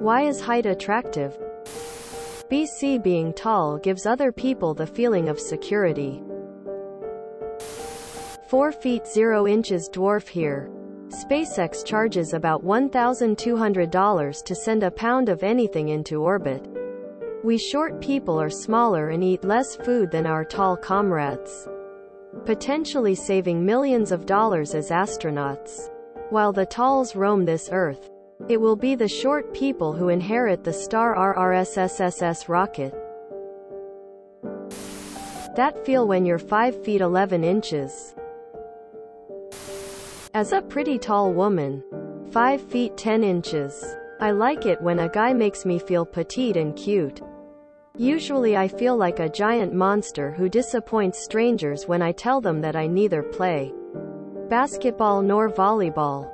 Why is height attractive? BC being tall gives other people the feeling of security. 4 feet 0 inches dwarf here. SpaceX charges about $1,200 to send a pound of anything into orbit. We short people are smaller and eat less food than our tall comrades. Potentially saving millions of dollars as astronauts. While the talls roam this Earth, it will be the short people who inherit the star RRSSSS rocket. That feel when you're 5 feet 11 inches. As a pretty tall woman, 5 feet 10 inches, I like it when a guy makes me feel petite and cute. Usually I feel like a giant monster who disappoints strangers when I tell them that I neither play basketball nor volleyball.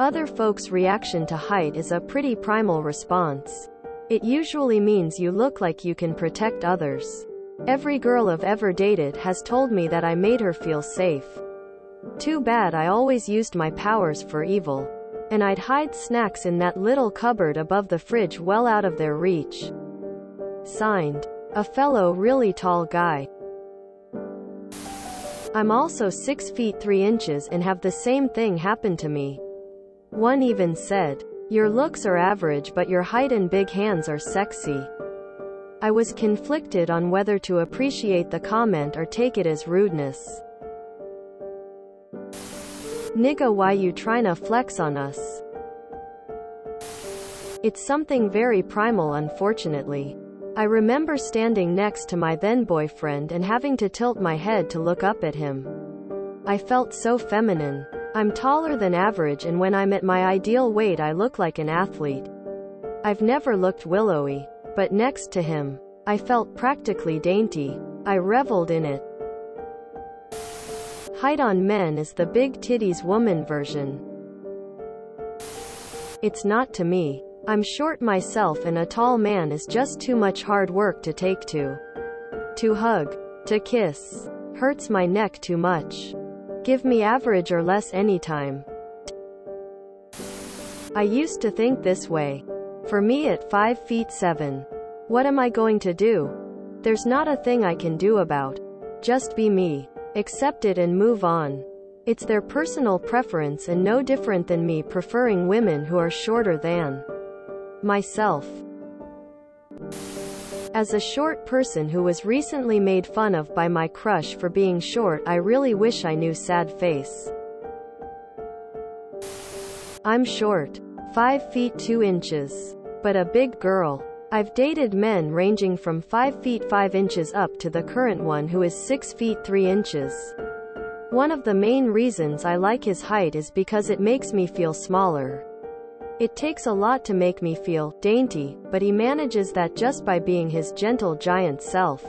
Other folks' reaction to height is a pretty primal response. It usually means you look like you can protect others. Every girl I've ever dated has told me that I made her feel safe. Too bad I always used my powers for evil. And I'd hide snacks in that little cupboard above the fridge well out of their reach. Signed. A fellow really tall guy. I'm also 6 feet 3 inches and have the same thing happen to me. One even said, Your looks are average but your height and big hands are sexy. I was conflicted on whether to appreciate the comment or take it as rudeness. Nigga why you tryna flex on us? It's something very primal unfortunately. I remember standing next to my then boyfriend and having to tilt my head to look up at him. I felt so feminine. I'm taller than average and when I'm at my ideal weight I look like an athlete. I've never looked willowy. But next to him, I felt practically dainty. I reveled in it. Height on men is the big titties woman version. It's not to me. I'm short myself and a tall man is just too much hard work to take to. To hug. To kiss. Hurts my neck too much. Give me average or less anytime. I used to think this way. For me at 5 feet 7. What am I going to do? There's not a thing I can do about. Just be me. Accept it and move on. It's their personal preference and no different than me preferring women who are shorter than myself. As a short person who was recently made fun of by my crush for being short, I really wish I knew sad face. I'm short. 5 feet 2 inches. But a big girl. I've dated men ranging from 5 feet 5 inches up to the current one who is 6 feet 3 inches. One of the main reasons I like his height is because it makes me feel smaller. It takes a lot to make me feel dainty, but he manages that just by being his gentle giant self.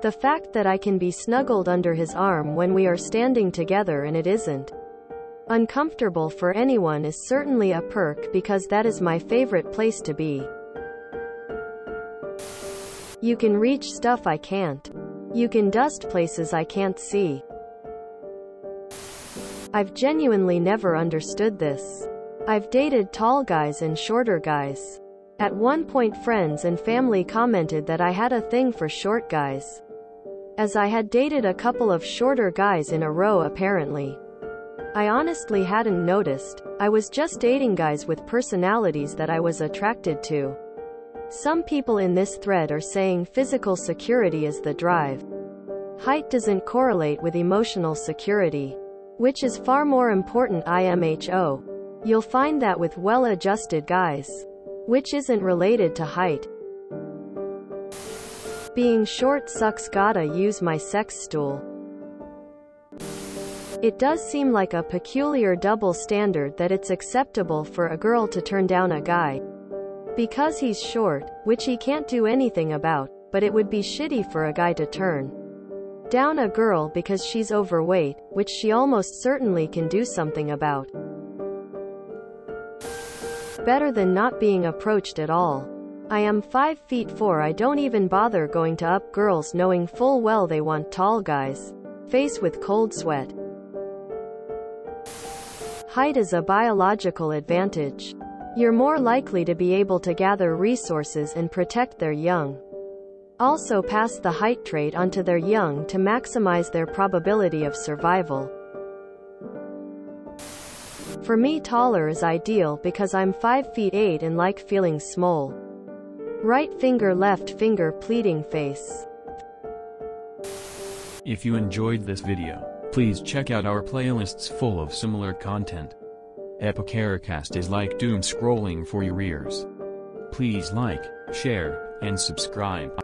The fact that I can be snuggled under his arm when we are standing together and it isn't uncomfortable for anyone is certainly a perk because that is my favorite place to be. You can reach stuff I can't. You can dust places I can't see. I've genuinely never understood this. I've dated tall guys and shorter guys. At one point friends and family commented that I had a thing for short guys. As I had dated a couple of shorter guys in a row apparently. I honestly hadn't noticed. I was just dating guys with personalities that I was attracted to. Some people in this thread are saying physical security is the drive. Height doesn't correlate with emotional security. Which is far more important IMHO. You'll find that with well-adjusted guys. Which isn't related to height. Being short sucks gotta use my sex stool. It does seem like a peculiar double standard that it's acceptable for a girl to turn down a guy. Because he's short, which he can't do anything about, but it would be shitty for a guy to turn down a girl because she's overweight, which she almost certainly can do something about. Better than not being approached at all. I am 5 feet 4 I don't even bother going to up girls knowing full well they want tall guys. Face with cold sweat. Height is a biological advantage. You're more likely to be able to gather resources and protect their young. Also pass the height trait onto their young to maximize their probability of survival. For me taller is ideal because I'm 5 feet 8 and like feeling small. Right finger left finger pleading face. If you enjoyed this video, please check out our playlists full of similar content. Epicaricast is like doom scrolling for your ears. Please like, share, and subscribe.